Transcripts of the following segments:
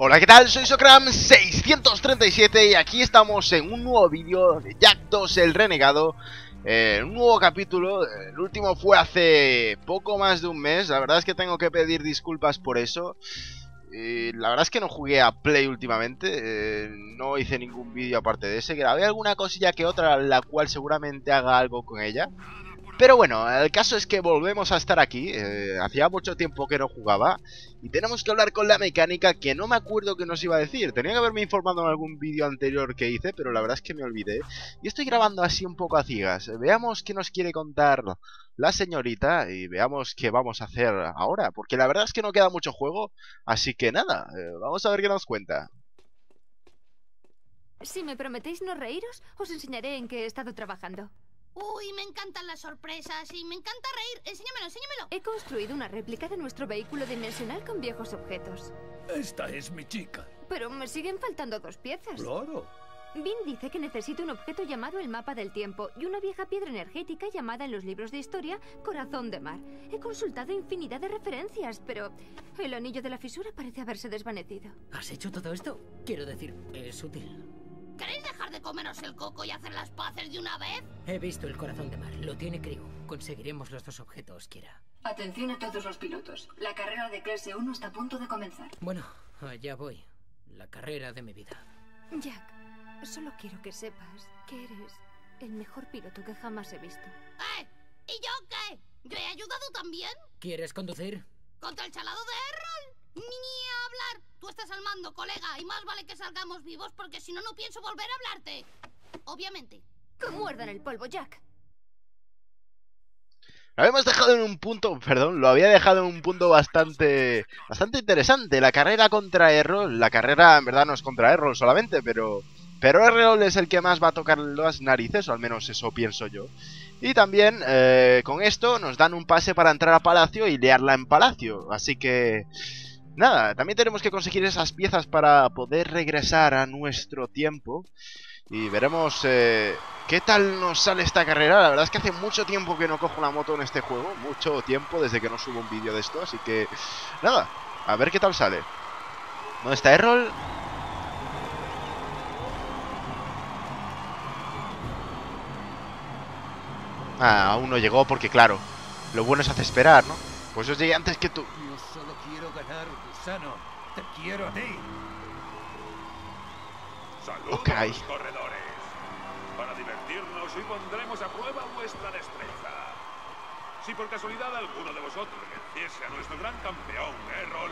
Hola, ¿qué tal? Soy Socram637 y aquí estamos en un nuevo vídeo de Jack 2 el Renegado. Eh, Un nuevo capítulo, el último fue hace poco más de un mes La verdad es que tengo que pedir disculpas por eso. Y La verdad es que no jugué a Play últimamente eh, No hice ningún vídeo aparte de ese Grabé alguna cosilla que otra, la cual seguramente haga algo con ella pero bueno, el caso es que volvemos a estar aquí, eh, hacía mucho tiempo que no jugaba y tenemos que hablar con la mecánica que no me acuerdo que nos iba a decir. Tenía que haberme informado en algún vídeo anterior que hice, pero la verdad es que me olvidé. Y estoy grabando así un poco a ciegas. Veamos qué nos quiere contar la señorita y veamos qué vamos a hacer ahora, porque la verdad es que no queda mucho juego, así que nada, eh, vamos a ver qué nos cuenta. Si me prometéis no reíros, os enseñaré en qué he estado trabajando. Uy, me encantan las sorpresas y me encanta reír. Enséñamelo, enséñamelo. He construido una réplica de nuestro vehículo dimensional con viejos objetos. Esta es mi chica. Pero me siguen faltando dos piezas. Claro. Vin dice que necesito un objeto llamado el mapa del tiempo y una vieja piedra energética llamada en los libros de historia Corazón de Mar. He consultado infinidad de referencias, pero el anillo de la fisura parece haberse desvanecido. ¿Has hecho todo esto? Quiero decir, es útil. ¿Queréis dejar de comeros el coco y hacer las paces de una vez? He visto el corazón de mar. Lo tiene Crew. Conseguiremos los dos objetos, Kira. Atención a todos los pilotos. La carrera de clase 1 está a punto de comenzar. Bueno, allá voy. La carrera de mi vida. Jack, solo quiero que sepas que eres el mejor piloto que jamás he visto. ¡Eh! ¿Y yo qué? ¿Yo he ayudado también? ¿Quieres conducir? ¿Contra el chalado de Errol? Ni a hablar. Tú estás al mando, colega, y más vale que salgamos vivos porque si no, no pienso volver a hablarte. Obviamente. Que muerdan el polvo, Jack. Lo habíamos dejado en un punto, perdón, lo había dejado en un punto bastante bastante interesante. La carrera contra Errol, la carrera en verdad no es contra Errol solamente, pero pero Errol es el que más va a tocar las narices, o al menos eso pienso yo. Y también eh, con esto nos dan un pase para entrar a Palacio y liarla en Palacio. Así que Nada, también tenemos que conseguir esas piezas para poder regresar a nuestro tiempo. Y veremos eh, qué tal nos sale esta carrera. La verdad es que hace mucho tiempo que no cojo una moto en este juego. Mucho tiempo desde que no subo un vídeo de esto. Así que, nada, a ver qué tal sale. ¿Dónde está Errol? Ah, aún no llegó porque, claro, lo bueno es hacer esperar, ¿no? Pues yo llegué antes que tú. Ganar, gusano. Te quiero a ti. Saludos, Ok. corredores. Para divertirnos hoy pondremos a prueba vuestra destreza. Si por casualidad alguno de vosotros venciese a nuestro gran campeón, Errol,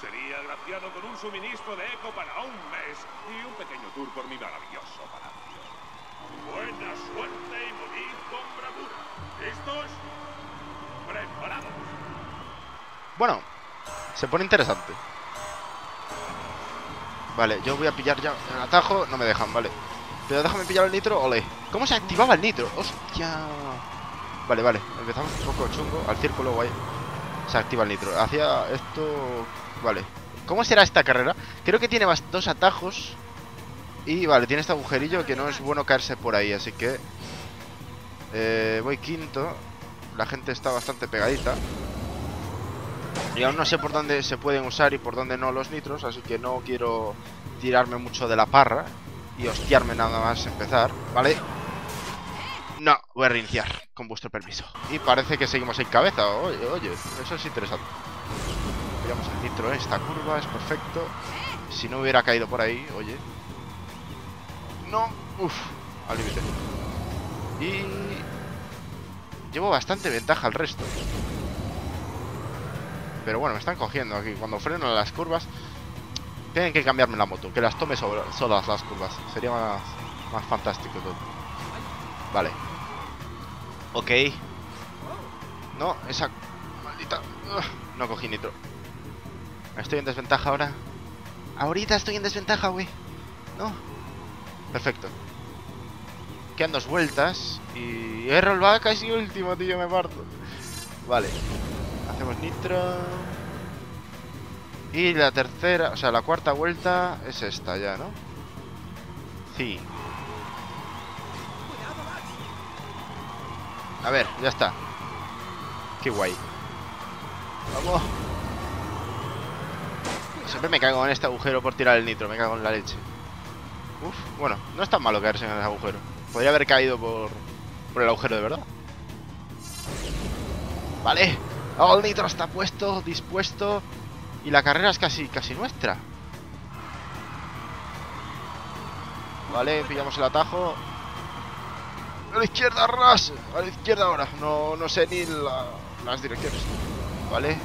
sería agraciado con un suministro de eco para un mes y un pequeño tour por mi maravilloso palacio. Buena suerte y morid con bravura. ¿Listos? ¡Preparados! Bueno, se pone interesante. Vale, yo voy a pillar ya el atajo. No me dejan, vale. Pero déjame pillar el nitro, ole. ¿Cómo se activaba el nitro? ¡Hostia! Vale, vale. Empezamos un poco chungo. Al círculo, guay. Se activa el nitro. Hacía esto... Vale. ¿Cómo será esta carrera? Creo que tiene dos atajos. Y vale, tiene este agujerillo que no es bueno caerse por ahí, así que... Eh, voy quinto. La gente está bastante pegadita. Y aún no sé por dónde se pueden usar y por dónde no los nitros, así que no quiero tirarme mucho de la parra y hostiarme nada más empezar, ¿vale? No, voy a reiniciar, con vuestro permiso. Y parece que seguimos en cabeza, oye, oye, eso es interesante. Pillamos el nitro en esta curva, es perfecto. Si no hubiera caído por ahí, oye. No, uff, al límite. Y... Llevo bastante ventaja al resto. Pero bueno, me están cogiendo aquí. Cuando freno las curvas, tienen que cambiarme la moto. Que las tome solas las curvas. Sería más, más fantástico todo. Vale. Ok. No, esa maldita... No cogí nitro. Estoy en desventaja ahora. Ahorita estoy en desventaja, güey. No. Perfecto. Quedan dos vueltas. Y Errol va casi último, tío. Me parto. Vale. Hacemos nitro. Y la tercera, o sea, la cuarta vuelta es esta ya, ¿no? Sí. A ver, ya está. Qué guay. Vamos. Siempre me caigo en este agujero por tirar el nitro, me cago en la leche. Uf, bueno, no es tan malo caerse en el agujero. Podría haber caído por, por el agujero de verdad. Vale. Oh, el nitro está puesto, dispuesto. Y la carrera es casi, casi nuestra. Vale, pillamos el atajo. A la izquierda, ras. A la izquierda ahora. No, no sé ni la- las direcciones. Vale.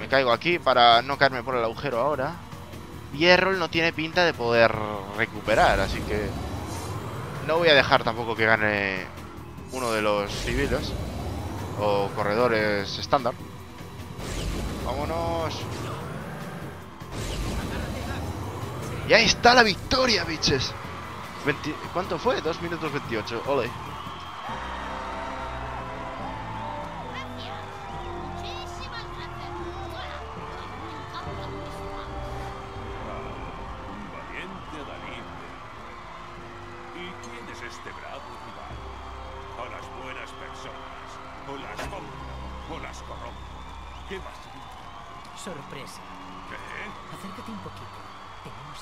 Me caigo aquí para no caerme por el agujero ahora. Y Errol no tiene pinta de poder recuperar, así que... No voy a dejar tampoco que gane uno de los civiles. O corredores estándar. Vámonos. Y ahí está la victoria, bitches. 20 ¿Cuánto fue? 2 minutos 28. Ole.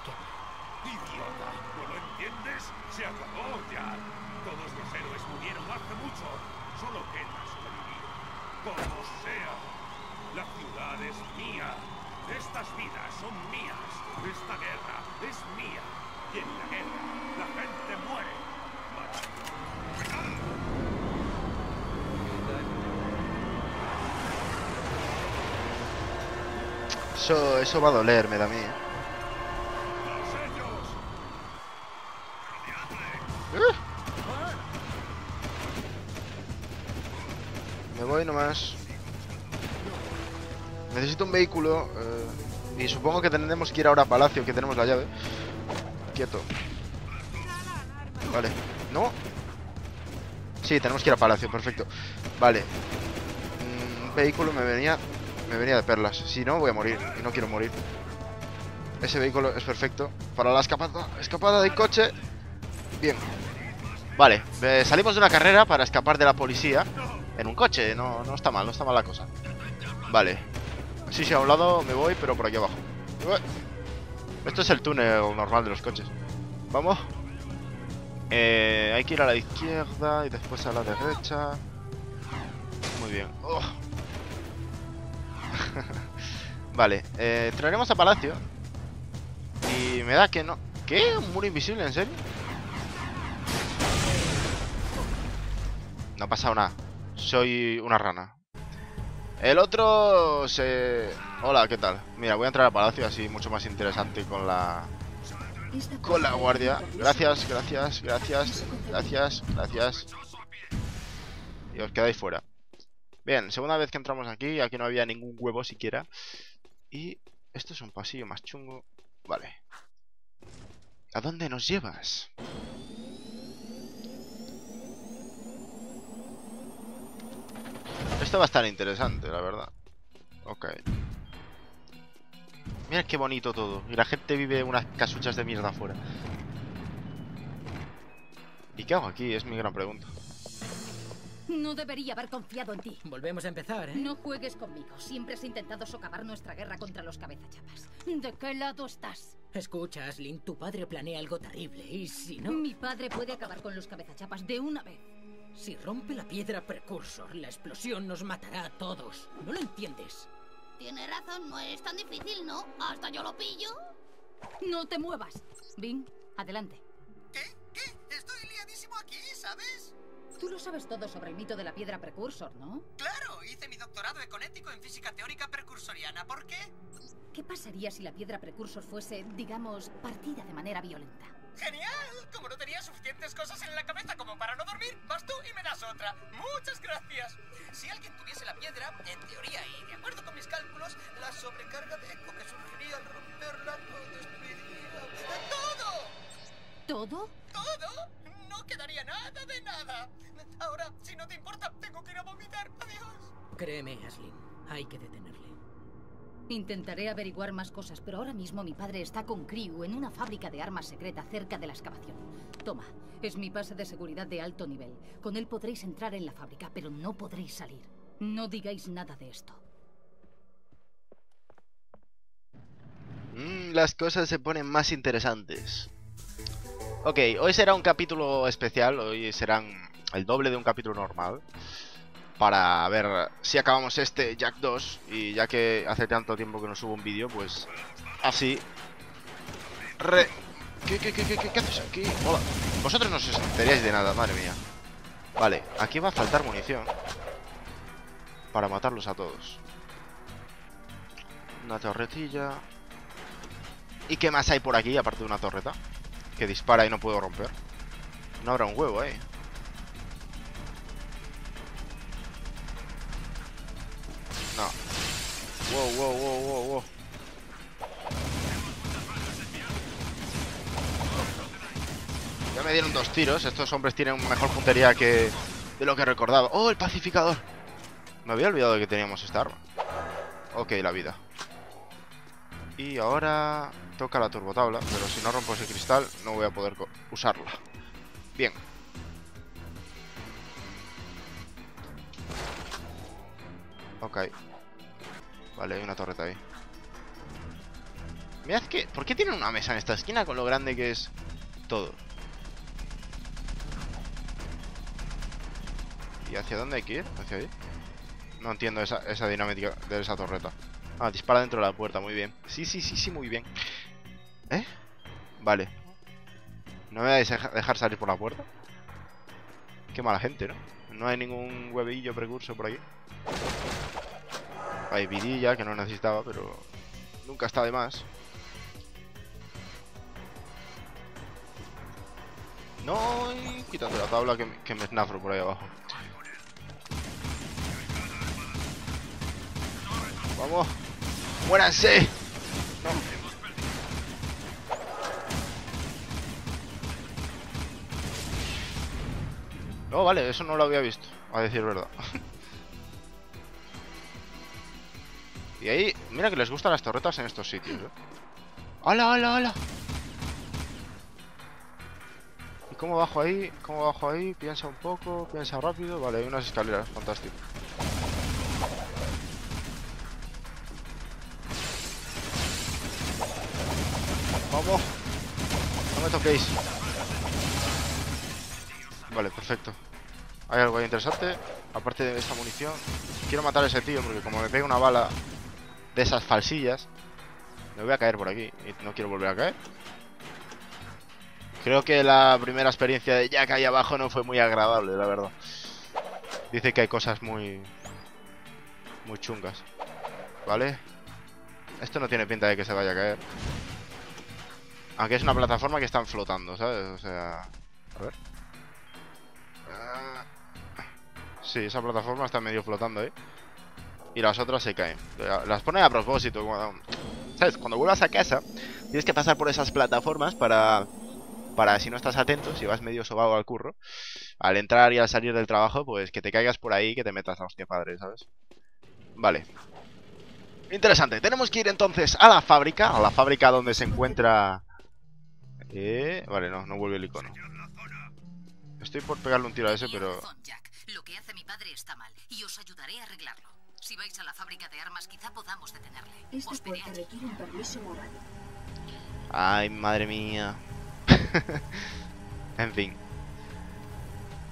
¡Idiota! ¿No lo entiendes? ¡Se acabó ya! Todos los héroes murieron hace mucho. Solo queda sobrevivir. Como sea. La ciudad es mía. Estas vidas son mías. Esta guerra es mía. Y en la guerra la gente muere. Eso, eso va a dolerme también. ¡Los un vehículo. eh, y supongo que tendremos que ir ahora a Palacio, que tenemos la llave. Quieto. Vale. ¿No? Sí, tenemos que ir a Palacio, perfecto. Vale. Mm, Un vehículo me venía. Me venía de perlas. Si no, voy a morir. Y no quiero morir. Ese vehículo es perfecto. Para la escapada, escapada del coche. Bien. Vale, eh, salimos de una carrera para escapar de la policía en un coche. No, no está mal, no está mal la cosa. Vale. Sí, sí, a un lado me voy, pero por aquí abajo. Esto es el túnel normal de los coches. Vamos. Eh, hay que ir a la izquierda y después a la derecha. Muy bien. Oh. vale, eh, traeremos a Palacio. Y me da que no. ¿Qué? ¿Un muro invisible? ¿En serio? No ha pasado nada. Soy una rana. El otro se... Hola, ¿qué tal? Mira, voy a entrar al palacio así mucho más interesante con la... Con la guardia. Gracias, gracias, gracias, gracias, gracias. Y os quedáis fuera. Bien, segunda vez que entramos aquí. Aquí no había ningún huevo siquiera. Y esto es un pasillo más chungo. Vale. ¿A dónde nos llevas? Esto va a estar interesante, la verdad. Ok. Mira qué bonito todo. Y la gente vive unas casuchas de mierda afuera. ¿Y qué hago aquí? Es mi gran pregunta. No debería haber confiado en ti. Volvemos a empezar, ¿eh? No juegues conmigo. Siempre has intentado socavar nuestra guerra contra los cabezachapas. ¿De qué lado estás? Escucha, Aslin, tu padre planea algo terrible. Y si no, Mi padre puede acabar con los cabezachapas de una vez. Si rompe la piedra precursor, la explosión nos matará a todos. ¿No lo entiendes? Tiene razón, no es tan difícil, ¿no? Hasta yo lo pillo. No te muevas. Vin, adelante. ¿Qué? ¿Qué? Estoy liadísimo aquí, ¿sabes? Tú lo sabes todo sobre el mito de la piedra precursor, ¿no? Claro, hice mi doctorado econético en física teórica precursoriana. ¿Por qué? ¿Qué pasaría si la piedra precursor fuese, digamos, partida de manera violenta? ¡Genial! Como no tenía suficientes cosas en la cabeza como para no dormir, vas tú y me das otra. Muchas gracias. Si alguien tuviese la piedra, en teoría y de acuerdo con mis cálculos, la sobrecarga de eco que surgiría al romperla lo destruiría. ¡Todo! ¿Todo? ¿Todo? No quedaría nada de nada. Ahora, si no te importa, tengo que ir a vomitar. Adiós. Créeme, Aslin, hay que detenerle. Intentaré averiguar más cosas, pero ahora mismo mi padre está con Crew en una fábrica de armas secreta cerca de la excavación. Toma, es mi pase de seguridad de alto nivel. Con él podréis entrar en la fábrica, pero no podréis salir. No digáis nada de esto. Mm, las cosas se ponen más interesantes. Ok, hoy será un capítulo especial, hoy serán el doble de un capítulo normal. Para ver si acabamos este Jack 2. Y ya que hace tanto tiempo que no subo un vídeo, pues así. Re... ¿Qué, qué, qué, qué, qué haces aquí? Hola. Vosotros no os enteréis de nada, madre mía. Vale, aquí va a faltar munición. Para matarlos a todos. Una torretilla. ¿Y qué más hay por aquí aparte de una torreta? Que dispara y no puedo romper. No habrá un huevo ahí. Wow, wow, wow, wow, wow. Ya me dieron dos tiros. Estos hombres tienen mejor puntería que de lo que recordaba. ¡Oh, el pacificador! Me había olvidado de que teníamos esta arma. Ok, la vida. Y ahora toca la turbotabla, pero si no rompo ese cristal no voy a poder usarla. Bien. Ok. Vale, hay una torreta ahí. Mirad que... ¿Por qué tienen una mesa en esta esquina con lo grande que es todo? ¿Y hacia dónde hay que ir? ¿Hacia ahí? No entiendo esa, esa dinámica de esa torreta. Ah, dispara dentro de la puerta, muy bien. Sí, sí, sí, sí, muy bien. ¿Eh? Vale. ¿No me vais a dejar salir por la puerta? Qué mala gente, ¿no? No hay ningún huevillo precurso por aquí. Hay vidilla que no necesitaba, pero nunca está de más. No, quítate la tabla que me, que me snafro por ahí abajo. Vamos. ¡Muéranse! No. Vale, eso no lo había visto, a decir verdad. y ahí, mira que les gustan las torretas en estos sitios, ¿eh? ¡Hala, hala, hala! ¿Y cómo bajo ahí? ¿Cómo bajo ahí? Piensa un poco, piensa rápido. Vale, hay unas escaleras, fantástico. Vamos. No me toquéis. Vale, perfecto. Hay algo ahí interesante. Aparte de esta munición. Quiero matar a ese tío porque como me pega una bala de esas falsillas, me voy a caer por aquí. Y no quiero volver a caer. Creo que la primera experiencia de Jack ahí abajo no fue muy agradable, la verdad. Dice que hay cosas muy... Muy chungas. ¿Vale? Esto no tiene pinta de que se vaya a caer. Aunque es una plataforma que están flotando, ¿sabes? O sea... A ver. Ah. Sí, esa plataforma está medio flotando ahí. Y las otras se caen. Las pone a propósito. ¿Sabes? Cuando vuelvas a casa, tienes que pasar por esas plataformas para... Para si no estás atento, si vas medio sobado al curro, al entrar y al salir del trabajo, pues que te caigas por ahí y que te metas a hostia padre, ¿sabes? Vale. Interesante. Tenemos que ir entonces a la fábrica, a la fábrica donde se encuentra eh, vale, no, no vuelve el icono. Estoy por pegarle un tiro a ese, pero... Lo que hace mi padre está mal y os ayudaré a arreglarlo. Si vais a la fábrica de armas, quizá podamos detenerle. Esta puerta requiere un permiso moral. Ay, madre mía. en fin.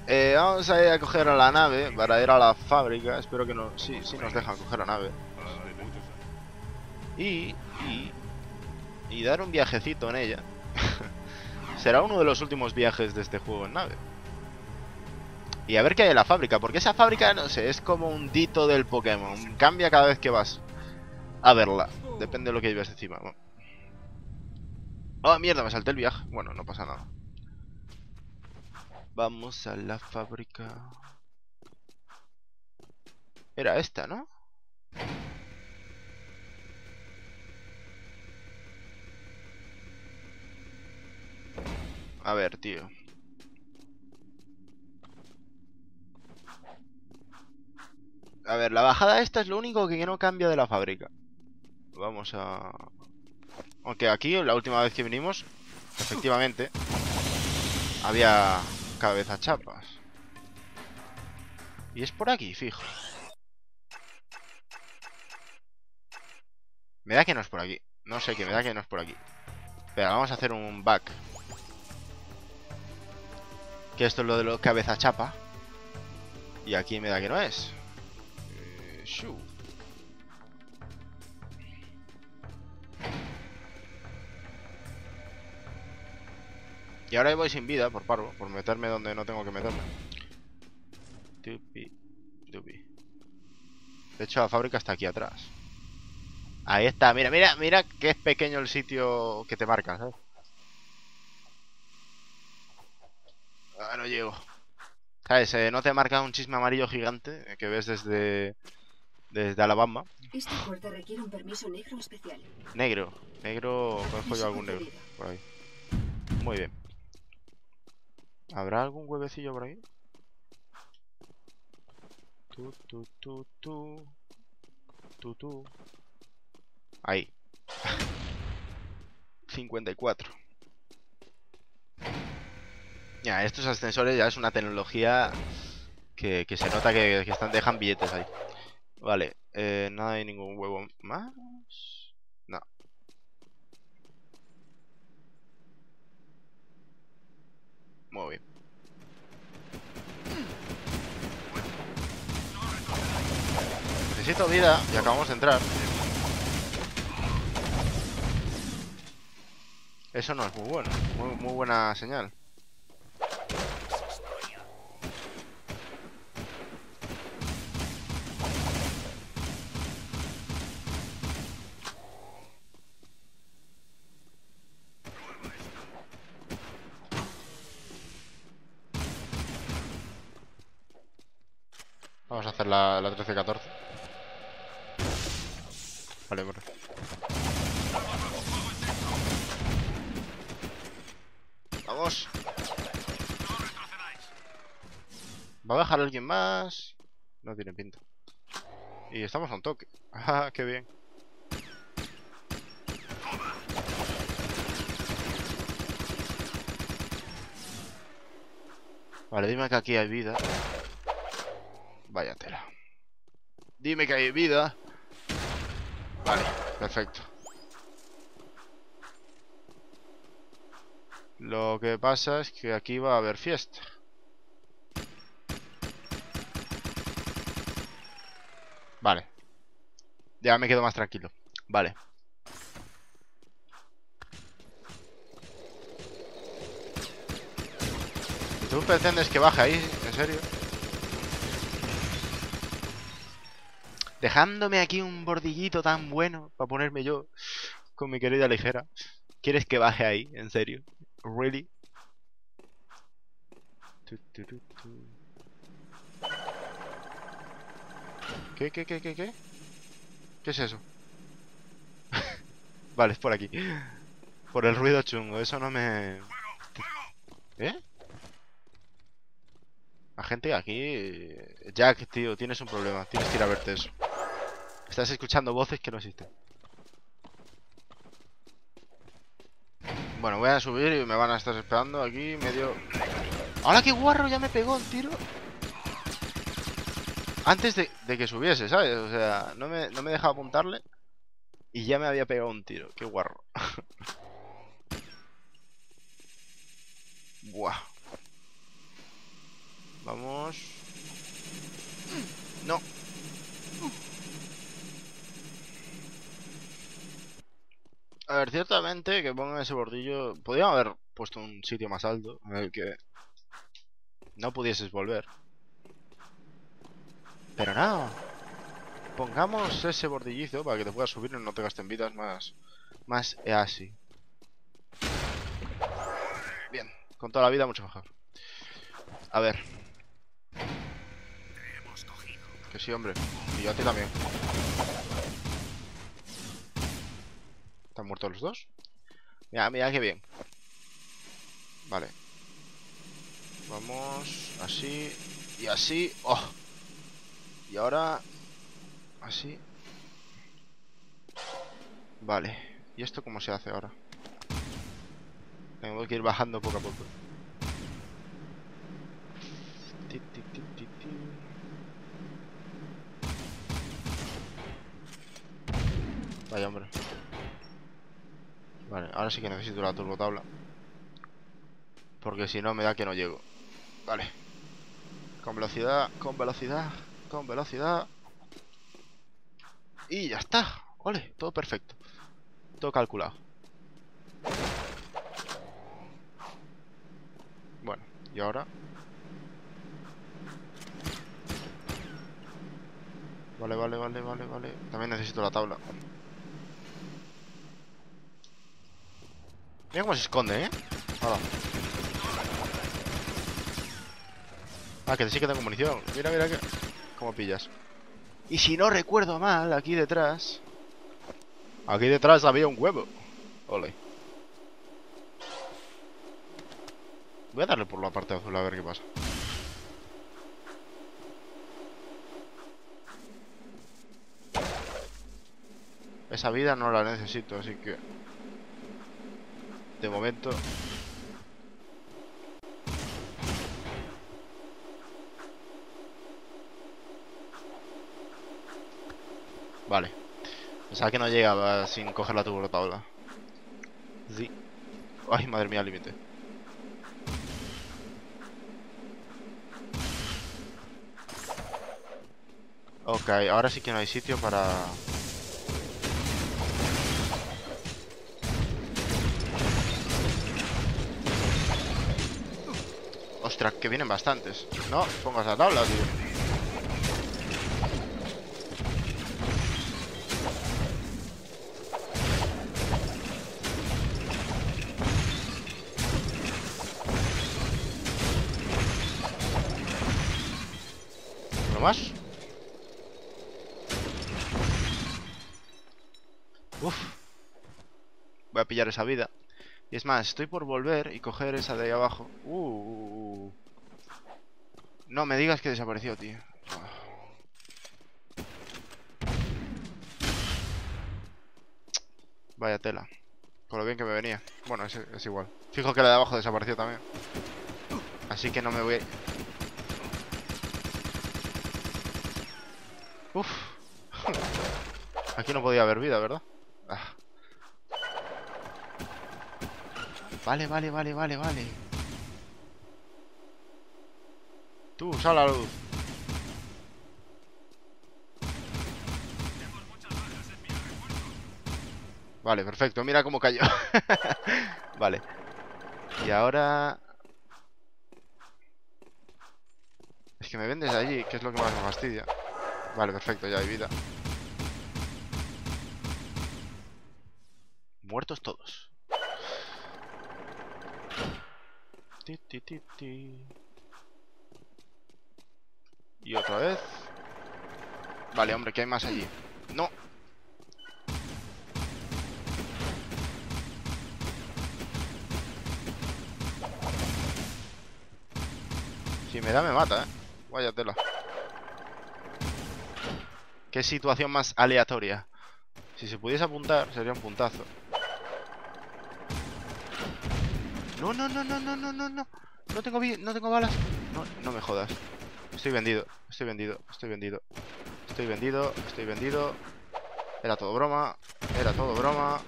Eh, vamos a ir a coger a la nave para ir a la fábrica. Espero que no... Sí, sí nos dejan coger la nave. Y... Y... Y dar un viajecito en ella. Será uno de los últimos viajes de este juego en nave. Y a ver qué hay en la fábrica, porque esa fábrica, no sé, es como un dito del Pokémon. Cambia cada vez que vas a verla. Depende de lo que lleves encima. Oh, mierda, me salté el viaje. Bueno, no pasa nada. Vamos a la fábrica. Era esta, ¿no? A ver, tío. A ver, la bajada esta es lo único que no cambia de la fábrica. Vamos a... Aunque aquí, la última vez que vinimos, efectivamente, había cabeza chapas. Y es por aquí, fijo. Me da que no es por aquí. No sé, que me da que no es por aquí. Pero vamos a hacer un back. Que esto es lo de los cabeza chapa. Y aquí me da que no es. Shoo. Y ahora voy sin vida por parvo, por meterme donde no tengo que meterme. Tupi, tupi. De hecho, la fábrica está aquí atrás. Ahí está, mira, mira, mira que es pequeño el sitio que te marca, ¿sabes? Ah, no llego. ¿Sabes? Eh, no te marca un chisme amarillo gigante eh, que ves desde, desde Alabama. Esta puerta requiere un permiso negro especial. Negro. Negro, conozco yo algún negro por ahí. Muy bien. ¿Habrá algún huevecillo por ahí? Tu, tu, tu, tu. Tu, tu. Ahí. 54. Ya, estos ascensores ya es una tecnología que, que se nota que, que están, dejan billetes ahí. Vale, eh, nada hay ningún huevo más. No. Muy bien. Necesito vida y acabamos de entrar. Eso no es muy bueno. Muy, muy buena señal. La, la 13-14. Vale, bueno. Vamos. ¿Va a bajar alguien más? No tiene pinta. Y estamos a un toque. Qué bien. Vale, dime que aquí hay vida. Vaya tela. Dime que hay vida. Vale, perfecto. Lo que pasa es que aquí va a haber fiesta. Vale. Ya me quedo más tranquilo. Vale. ¿Tú pretendes que baje ahí? ¿En serio? Dejándome aquí un bordillito tan bueno para ponerme yo con mi querida ligera. ¿Quieres que baje ahí? ¿En serio? ¿Really? ¿Qué, qué, qué, qué, qué? ¿Qué es eso? vale, es por aquí. Por el ruido chungo, eso no me... ¿Eh? La gente aquí... Jack, tío, tienes un problema. Tienes que ir a verte eso. Estás escuchando voces que no existen. Bueno, voy a subir y me van a estar esperando aquí medio... ¡Hala, qué guarro! Ya me pegó un tiro. Antes de, de que subiese, ¿sabes? O sea, no me, no me dejaba apuntarle. Y ya me había pegado un tiro. Qué guarro. Buah. Vamos. No. A ver, ciertamente que pongan ese bordillo... Podrían haber puesto un sitio más alto en el que no pudieses volver. Pero no. Pongamos ese bordillizo para que te puedas subir y no te gasten vidas más... Más así. Bien. Con toda la vida mucho mejor. A ver. Que sí, hombre. Y yo a ti también. ¿Están muertos los dos? Mira, mira qué bien. Vale. Vamos así y así. ¡Oh! Y ahora así. Vale. ¿Y esto cómo se hace ahora? Tengo que ir bajando poco a poco. Vaya hombre. Vale, ahora sí que necesito la turbo tabla. Porque si no me da que no llego. Vale. Con velocidad, con velocidad, con velocidad. Y ya está. Ole, todo perfecto. Todo calculado. Bueno, y ahora... Vale, vale, vale, vale, vale. También necesito la tabla. Mira cómo se esconde, ¿eh? Ah, que sí que tengo munición. Mira, mira que... ¿Cómo pillas? Y si no recuerdo mal, aquí detrás... Aquí detrás había un huevo. Ole. Voy a darle por la parte azul a ver qué pasa. Esa vida no la necesito, así que... De momento... Vale. Pensaba que no llegaba sin coger la turbo tabla. Sí. Ay, madre mía, límite. Ok, ahora sí que no hay sitio para... Que vienen bastantes. No, pongas la tabla, tío. ¿Uno más? Uf. Voy a pillar esa vida. Y es más, estoy por volver y coger esa de ahí abajo. Uh. No me digas que desapareció, tío. Vaya tela. Con lo bien que me venía. Bueno, es, igual. Fijo que la de abajo desapareció también. Así que no me voy... Uf. Aquí no podía haber vida, ¿verdad? Ah. Vale, vale, vale, vale, vale. Tú, sal a la luz. Vale, perfecto. Mira cómo cayó. vale. Y ahora... Es que me ven desde allí, que es lo que más me fastidia. Vale, perfecto, ya hay vida. Muertos todos. Ti, ti, ti. Y otra vez. Vale, hombre, que hay más allí. No. Si me da, me mata, eh. Vaya tela. Qué situación más aleatoria. Si se pudiese apuntar, sería un puntazo. No, no, no, no, no, no, no, no. No tengo, no tengo balas. No, no me jodas. Estoy vendido, estoy vendido, estoy vendido. Estoy vendido, estoy vendido. Era todo broma. Era todo broma.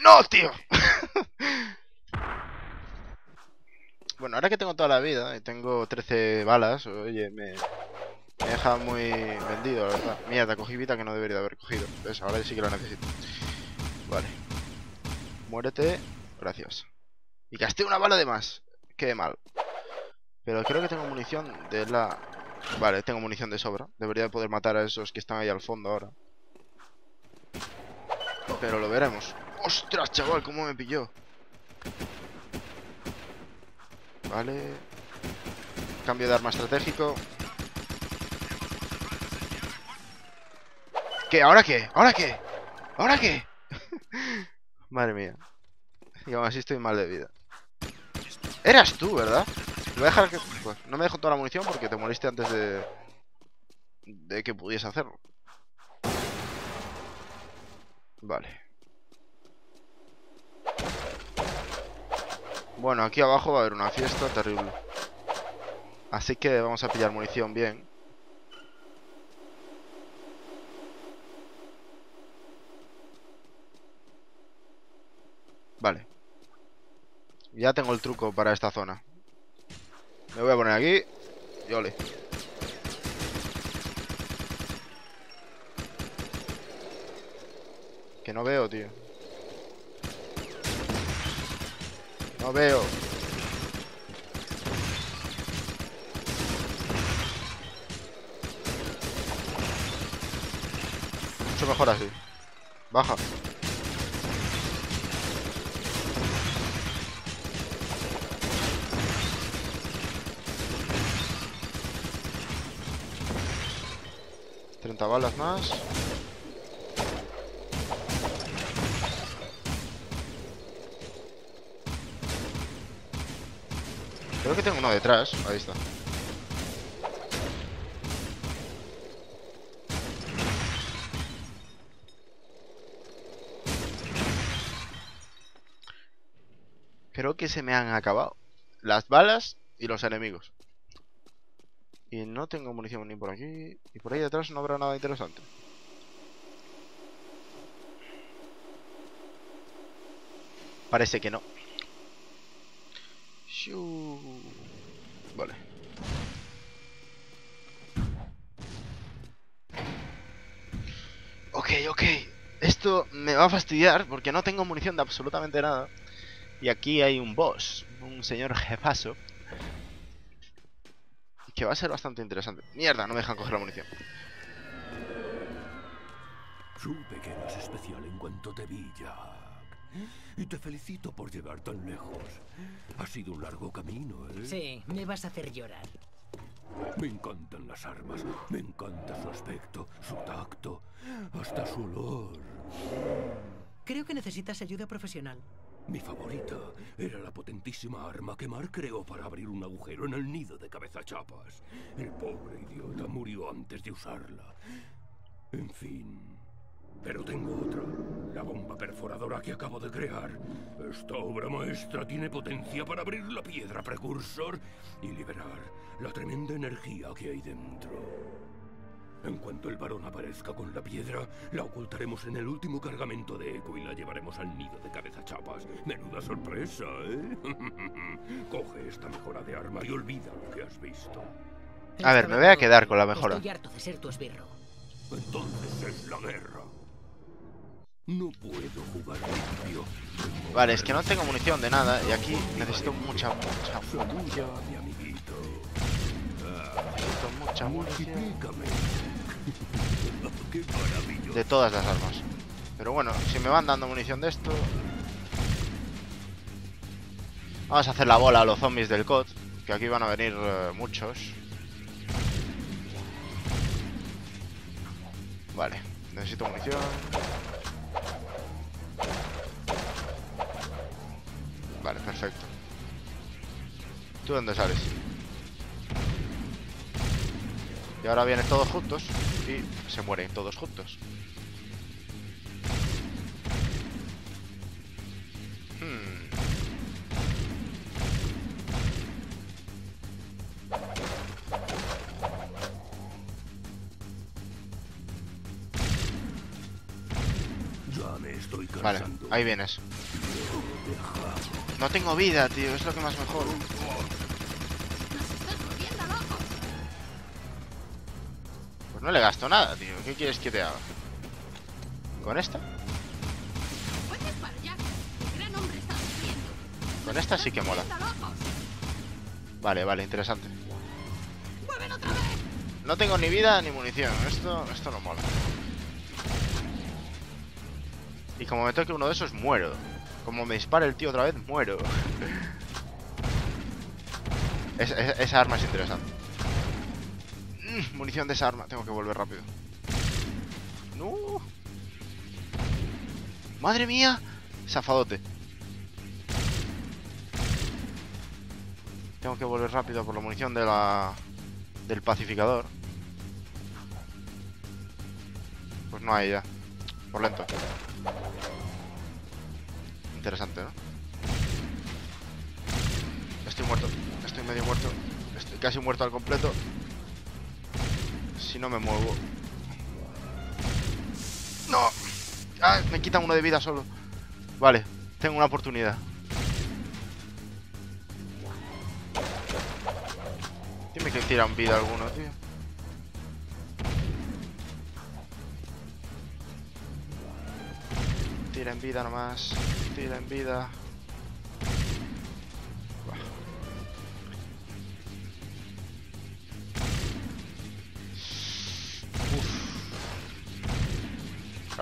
¡No, tío! bueno, ahora que tengo toda la vida y tengo 13 balas, oye, me, me deja muy vendido, la verdad. Mierda, cogí vida que no debería de haber cogido. Entonces ahora sí que la necesito. Vale. Muérete. Gracias. Y gasté una bala de más. Qué mal. Pero creo que tengo munición de la... Vale, tengo munición de sobra. Debería de poder matar a esos que están ahí al fondo ahora. Pero lo veremos. ¡Ostras, chaval! ¿Cómo me pilló? Vale. Cambio de arma estratégico. ¿Qué? ¿Ahora qué? ¿Ahora qué? ¿Ahora qué? Madre mía. Y así estoy mal de vida. Eras tú, ¿verdad? Pues, no me dejo toda la munición porque te moriste antes de... De que pudiese hacerlo. Vale. Bueno, aquí abajo va a haber una fiesta terrible. Así que vamos a pillar munición bien. Vale. Ya tengo el truco para esta zona. Me voy a poner aquí. Y ole. Que no veo, tío. No veo. Mucho mejor así. Baja. Balas más. Creo que tengo uno detrás. Ahí está. Creo que se me han acabado las balas y los enemigos. Y no tengo munición ni por aquí. Y por ahí detrás no habrá nada interesante. Parece que no. Vale. Ok, ok. Esto me va a fastidiar porque no tengo munición de absolutamente nada. Y aquí hay un boss, un señor jefazo. Que va a ser bastante interesante. Mierda, no me dejan coger la munición. Supe que eras especial en cuanto te vi, Jack. Y te felicito por llegar tan lejos. Ha sido un largo camino, ¿eh? Sí, me vas a hacer llorar. Me encantan las armas, me encanta su aspecto, su tacto, hasta su olor. Creo que necesitas ayuda profesional. Mi favorita era la potentísima arma que Mark creó para abrir un agujero en el nido de cabezachapas. El pobre idiota murió antes de usarla. En fin. Pero tengo otra. La bomba perforadora que acabo de crear. Esta obra maestra tiene potencia para abrir la piedra precursor y liberar la tremenda energía que hay dentro. En cuanto el varón aparezca con la piedra, la ocultaremos en el último cargamento de eco y la llevaremos al nido de cabezachapas. Menuda sorpresa, ¿eh? Coge esta mejora de arma y olvida lo que has visto. A ver, me voy a quedar con la mejora. Estoy harto de ser tu esbirro. Entonces es la guerra. No puedo jugar limpio. Vale, es que no tengo munición de nada y aquí necesito mucha, mucha, Mucha, necesito mucha munición Multiplícame. Qué maravilloso. De todas las armas. Pero bueno, si me van dando munición de esto... Vamos a hacer la bola a los zombies del COD, que aquí van a venir eh, muchos. Vale, necesito munición. Vale, perfecto. ¿Tú dónde sales? Y ahora vienen todos juntos y se mueren todos juntos. Hmm. Vale, ahí vienes. No tengo vida, tío, es lo que más me No le gasto nada, tío. ¿Qué quieres que te haga? ¿Con esta? Con esta sí que mola. Vale, vale, interesante. No tengo ni vida ni munición. Esto, esto no mola. Y como me toque uno de esos, muero. Como me dispare el tío otra vez, muero. Es- es- esa arma es interesante. Mm, munición de esa arma. Tengo que volver rápido. No. Madre mía. Zafadote. Tengo que volver rápido por la munición de la del pacificador. Pues no hay ya. Por lento. Interesante, ¿no? Estoy muerto. Estoy medio muerto. Estoy casi muerto al completo. Si no me muevo. ¡No! ¡Ah! Me quitan uno de vida solo. Vale. Tengo una oportunidad. Dime que tiran vida alguno, tío. Tira en vida nomás. Tira en vida.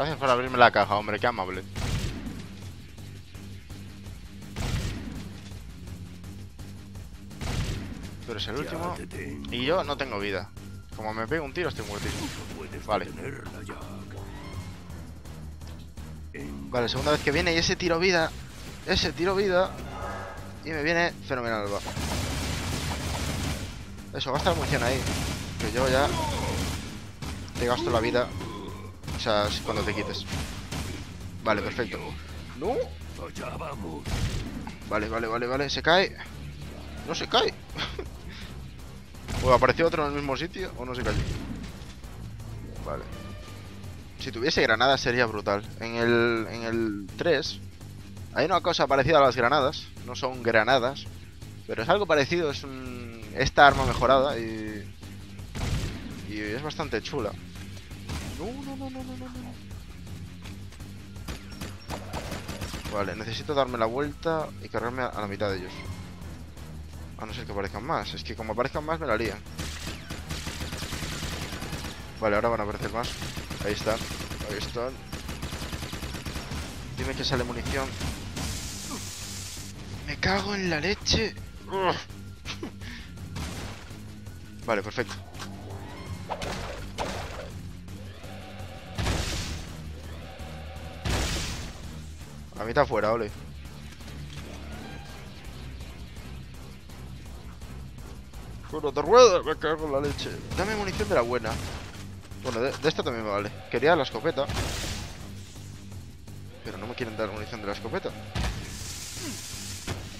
Gracias por abrirme la caja, hombre, qué amable. Tú eres el último. Y yo no tengo vida. Como me pego un tiro, estoy muertísimo. Vale. Vale, segunda vez que viene y ese tiro vida. Ese tiro vida. Y me viene fenomenal, va. Eso, gasta la munición ahí. Que yo ya. Te gasto la vida. O sea, cuando te quites. Vale, perfecto. No. Vale, vale, vale, vale. Se cae. No se cae. o apareció otro en el mismo sitio o no se cayó. Vale. Si tuviese granadas sería brutal. En el, en el 3 hay una cosa parecida a las granadas. No son granadas. Pero es algo parecido. Es un, esta arma mejorada y... Y es bastante chula. No, no, no, no, no, no, no. Vale, necesito darme la vuelta y cargarme a, la mitad de ellos. A no ser que aparezcan más. Es que como aparezcan más me la lían. Vale, ahora van a aparecer más. Ahí están. Ahí están. Dime que sale munición. Me cago en la leche. Vale, perfecto. A mitad fuera, ole. Bueno, te rueda, me cago en la leche. Dame munición de la buena. Bueno, de, de esta también me vale. Quería la escopeta. Pero no me quieren dar munición de la escopeta.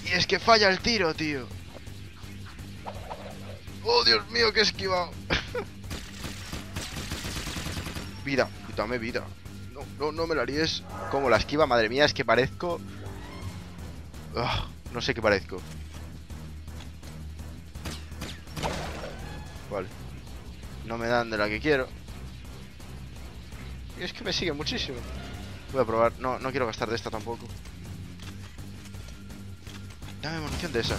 Y es que falla el tiro, tío. Oh, Dios mío, que he esquivado. vida, dame vida. No, no, me la líes. Como la esquiva, madre mía, es que parezco... Ah, no sé qué parezco. Vale. No me dan de la que quiero. Es que me sigue muchísimo. Voy a probar. No, no quiero gastar de esta tampoco. Dame munición de esa.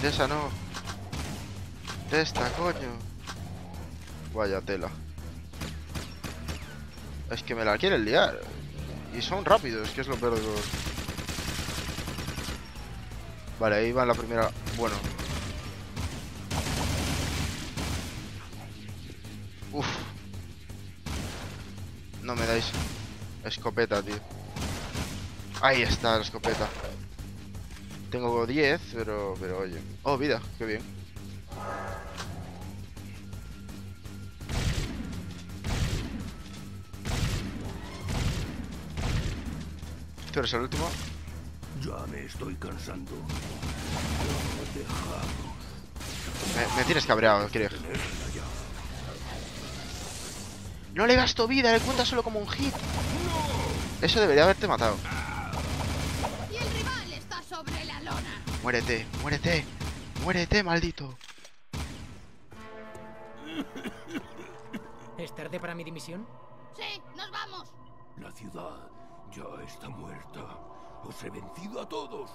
De esa no. De esta, coño. Vaya tela. Es que me la quieren liar. Y son rápidos, que es lo peor de todo. Vale, ahí va la primera. Bueno. Uf. No me dais escopeta, tío. Ahí está la escopeta. Tengo 10, pero, pero oye. Oh, vida, qué bien. Eres el último? Ya me estoy cansando. Me, me tienes cabreado, ya. No le gasto vida, le cuenta solo como un hit. Eso debería haberte matado. Y el rival está sobre la lona. Muérete, muérete, muérete, maldito. ¿Es tarde para mi dimisión? Sí, nos vamos. La ciudad ya está muerta. Os he vencido a todos.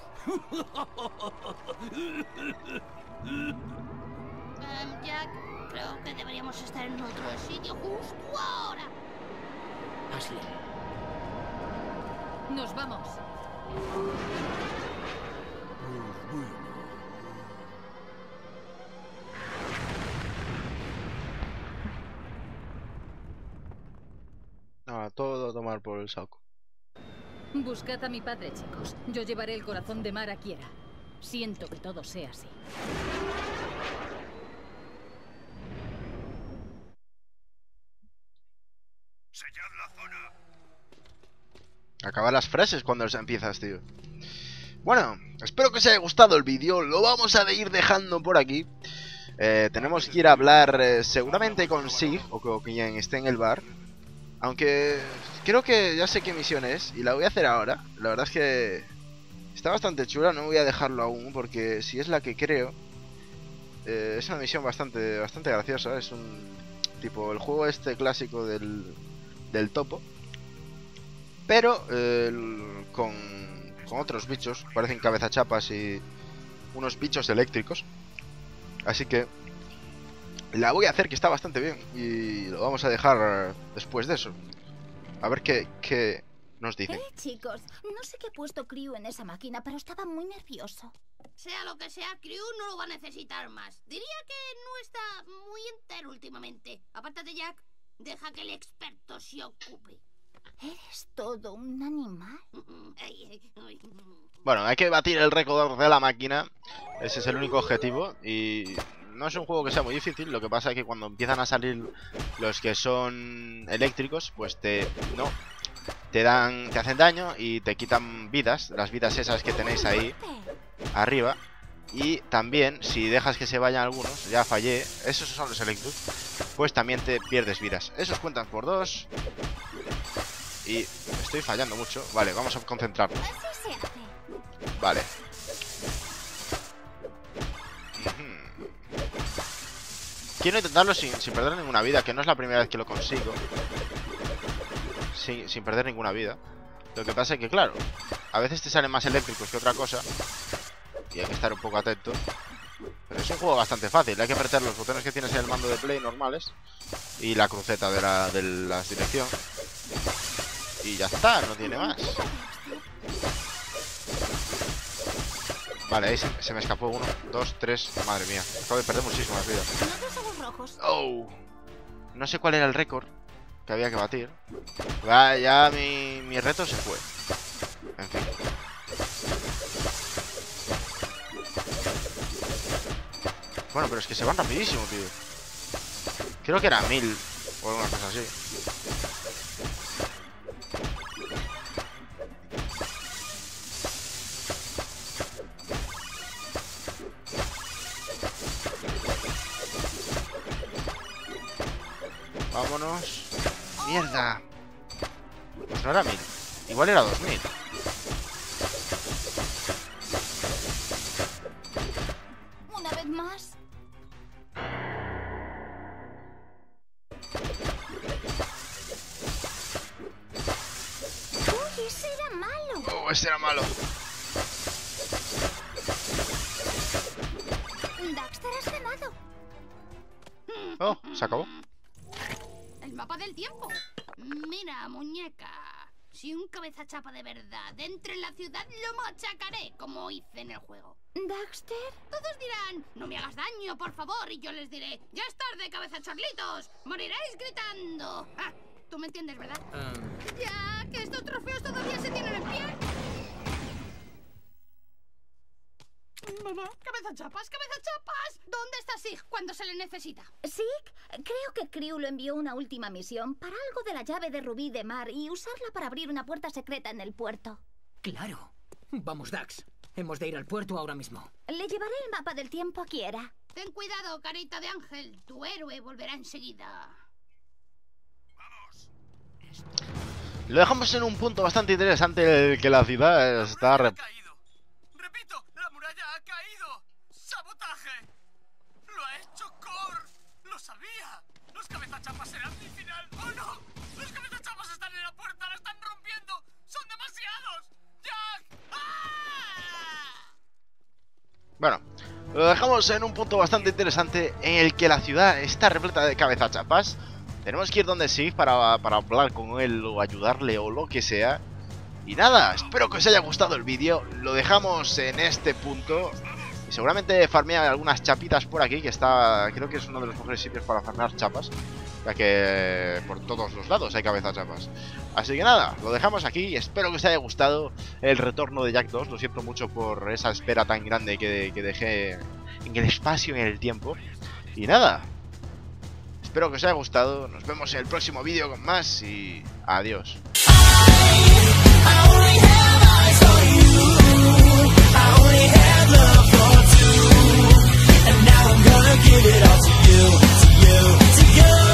Em, Jack, creo que deberíamos estar en otro sitio justo ahora. Ashley. Nos vamos. Pues bueno. Nada, todo a tomar por el saco. Buscad a mi padre, chicos. Yo llevaré el corazón de mar a Kiera. Siento que todo sea así. Sellad la zona. Acabar las frases cuando las empiezas, tío. Bueno, espero que os haya gustado el vídeo. Lo vamos a ir dejando por aquí. Eh, tenemos que ir a hablar eh, seguramente con Sig o con quien esté en el bar. Aunque creo que ya sé qué misión es y la voy a hacer ahora. La verdad es que está bastante chula, no voy a dejarlo aún porque si es la que creo, eh, es una misión bastante, bastante graciosa. Es un tipo el juego este clásico del, del topo, pero eh, con, con otros bichos, parecen cabezachapas y unos bichos eléctricos. Así que la voy a hacer que está bastante bien y lo vamos a dejar después de eso. A ver qué, qué nos dicen. Eh, chicos, no sé qué ha puesto Crew en esa máquina, pero estaba muy nervioso. Sea lo que sea, Crew no lo va a necesitar más. Diría que no está muy entero últimamente. Apártate, Jack. Deja que el experto se ocupe. ¿Eres todo un animal? Bueno, hay que batir el récord de la máquina. Ese es el único objetivo. Y no es un juego que sea muy difícil. Lo que pasa es que cuando empiezan a salir los que son eléctricos, pues te. No. Te dan. Te hacen daño y te quitan vidas. Las vidas esas que tenéis ahí arriba. Y también, si dejas que se vayan algunos, ya fallé. Esos son los eléctricos. Pues también te pierdes vidas. Esos cuentan por dos. Y estoy fallando mucho. Vale, vamos a concentrarnos. Vale. Quiero intentarlo sin, perder ninguna vida, que no es la primera vez que lo consigo. Sin, sin perder ninguna vida. Lo que pasa es que, claro, a veces te salen más eléctricos que otra cosa. Y hay que estar un poco atento. Pero es un juego bastante fácil. Hay que apretar los botones que tienes en el mando de play normales. Y la cruceta de la, de la dirección. Y ya está, no tiene más. Vale, ahí se, se me escapó uno, dos, tres. Madre mía, acabo de perder muchísimas vidas. Oh. No sé cuál era el récord que había que batir. Ya, ya mi, mi reto se fue. En fin. Bueno, pero es que se van rapidísimo, tío. Creo que era mil o alguna cosa así. Vámonos. ¡Mierda! Pues no era mil. Igual era dos mil. Una vez más. Uy, ese era malo. Oh, ese era malo. Daxter has ganado. Oh, se acabó. Si un cabeza chapa de verdad entre en la ciudad, lo machacaré, como hice en el juego. Daxter. Todos dirán, no me hagas daño, por favor, y yo les diré, ya es tarde, cabeza charlitos, moriréis gritando. Ah, Tú me entiendes, ¿verdad? Ya, que estos trofeos todavía se tienen en pie. Mamá, cabeza chapas, cabeza chapas. ¿Dónde está Sig cuando se le necesita? Sí, creo que Crew lo envió una última misión para algo de la llave de rubí de mar y usarla para abrir una puerta secreta en el puerto. Claro. Vamos, Dax. Hemos de ir al puerto ahora mismo. Le llevaré el mapa del tiempo a Kiera. Ten cuidado, carita de ángel. Tu héroe volverá enseguida. Lo dejamos en un punto bastante interesante el que la ciudad está... re- muralla ha caído. ¡Sabotaje! ¡Lo ha hecho Kor! ¡Lo sabía! ¡Los cabezachapas serán mi final! ¡Oh no! ¡Los cabezachapas están en la puerta! ¡La están rompiendo! ¡Son demasiados! ¡Jack! ¡Ah! Bueno, lo dejamos en un punto bastante interesante en el que la ciudad está repleta de cabezachapas. Tenemos que ir donde sí para, para hablar con él o ayudarle o lo que sea. Y nada, espero que os haya gustado el vídeo. Lo dejamos en este punto. Y seguramente farmea algunas chapitas por aquí, que está... Creo que es uno de los mejores sitios para farmear chapas. Ya que por todos los lados hay cabezachapas. Así que nada, lo dejamos aquí. Espero que os haya gustado el retorno de Jack 2. Lo siento mucho por esa espera tan grande que, que dejé en el espacio y en el tiempo. Y nada, espero que os haya gustado. Nos vemos en el próximo vídeo con más y adiós. give it all to you, to you, to you.